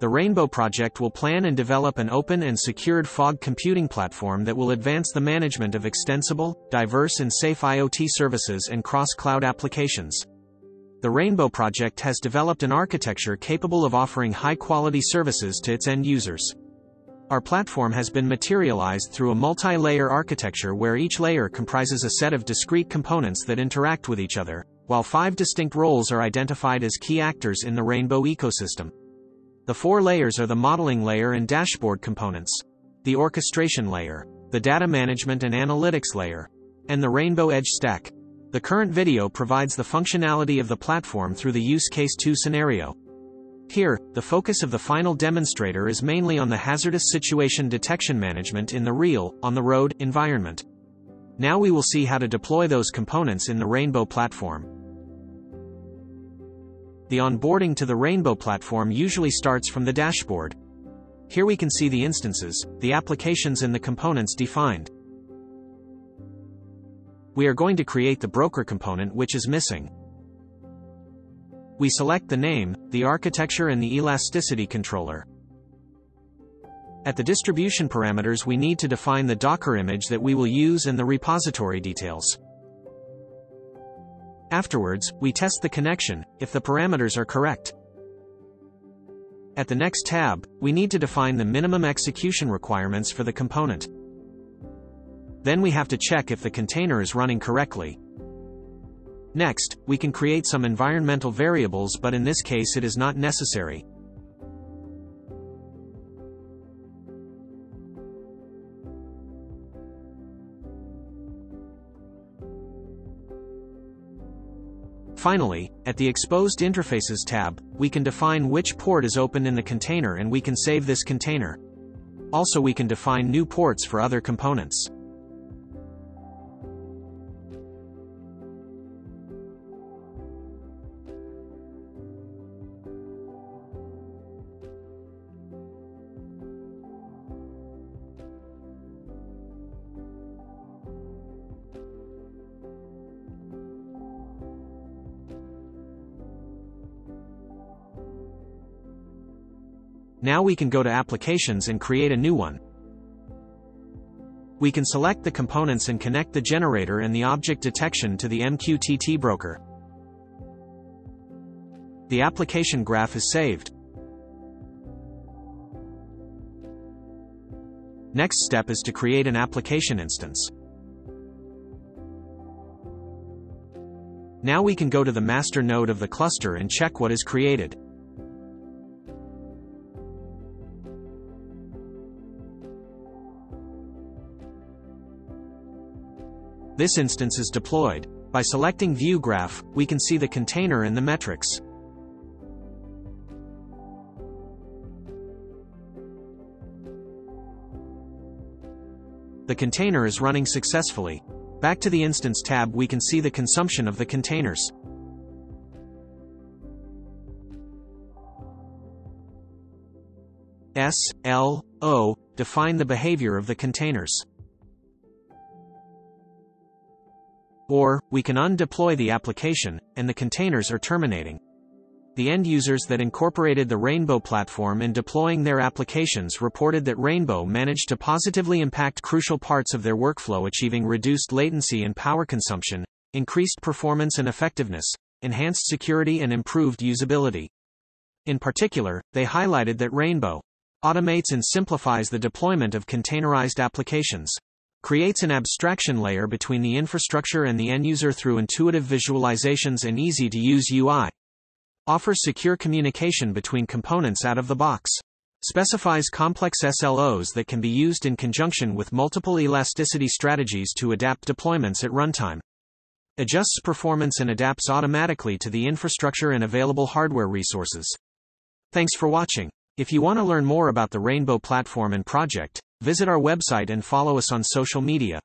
The Rainbow project will plan and develop an open and secured fog computing platform that will advance the management of extensible, diverse and safe IoT services and cross-cloud applications. The Rainbow project has developed an architecture capable of offering high-quality services to its end users. Our platform has been materialized through a multi-layer architecture where each layer comprises a set of discrete components that interact with each other, while five distinct roles are identified as key actors in the Rainbow ecosystem. The four layers are the modeling layer and dashboard components, the orchestration layer, the data management and analytics layer, and the Rainbow Edge stack. The current video provides the functionality of the platform through the use case 2 scenario. Here, the focus of the final demonstrator is mainly on the hazardous situation detection management in the real, on-the-road, environment. Now we will see how to deploy those components in the Rainbow platform. The onboarding to the Rainbow platform usually starts from the dashboard. Here we can see the instances, the applications and the components defined. We are going to create the broker component which is missing. We select the name, the architecture and the elasticity controller. At the distribution parameters we need to define the Docker image that we will use and the repository details. Afterwards, we test the connection, if the parameters are correct. At the next tab, we need to define the minimum execution requirements for the component. Then we have to check if the container is running correctly. Next, we can create some environmental variables but in this case it is not necessary. Finally, at the Exposed Interfaces tab, we can define which port is open in the container and we can save this container. Also we can define new ports for other components. Now we can go to Applications and create a new one. We can select the components and connect the generator and the object detection to the MQTT broker. The application graph is saved. Next step is to create an application instance. Now we can go to the master node of the cluster and check what is created. This instance is deployed. By selecting View Graph, we can see the container and the metrics. The container is running successfully. Back to the Instance tab we can see the consumption of the containers. S, L, O, define the behavior of the containers. Or, we can undeploy the application, and the containers are terminating. The end users that incorporated the Rainbow platform in deploying their applications reported that Rainbow managed to positively impact crucial parts of their workflow achieving reduced latency and power consumption, increased performance and effectiveness, enhanced security and improved usability. In particular, they highlighted that Rainbow automates and simplifies the deployment of containerized applications creates an abstraction layer between the infrastructure and the end user through intuitive visualizations and easy to use UI, offers secure communication between components out of the box, specifies complex SLOs that can be used in conjunction with multiple elasticity strategies to adapt deployments at runtime, adjusts performance and adapts automatically to the infrastructure and available hardware resources. Thanks for watching. If you want to learn more about the Rainbow platform and project, Visit our website and follow us on social media.